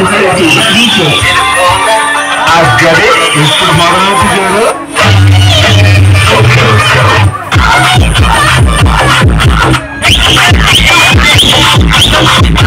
Listo. I've got it. It's the model together. Okay, let's go.